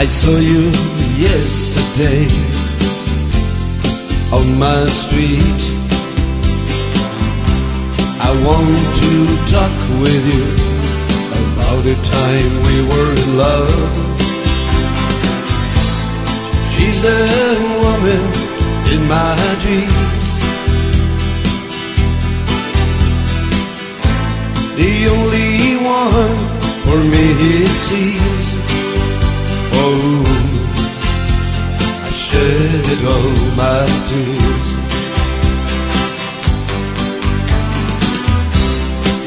I saw you yesterday on my street. I want to talk with you about the time we were in love. She's the woman in my dreams. The only one for me it seems. Shed all my tears.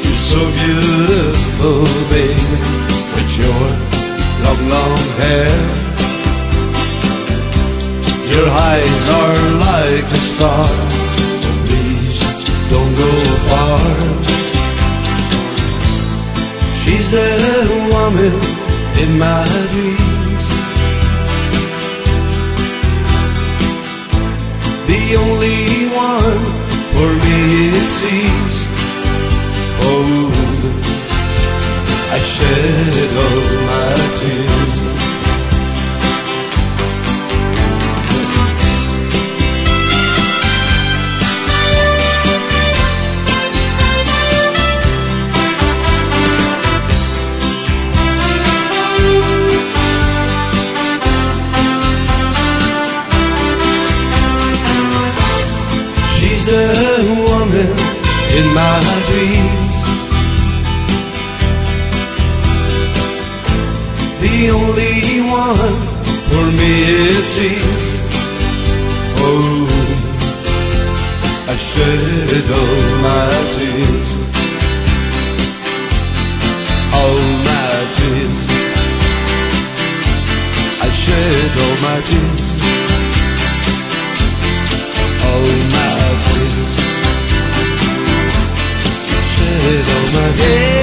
You're so beautiful, baby, with your long, long hair. Your eyes are like a star, so please don't go far. She's the woman in my dreams. Only one for me it seems. Oh, I shed all my tears. She's woman in my dreams. The only one for me it seems. Oh, I shed all my tears. All oh, my tears. I shed all my tears. vez.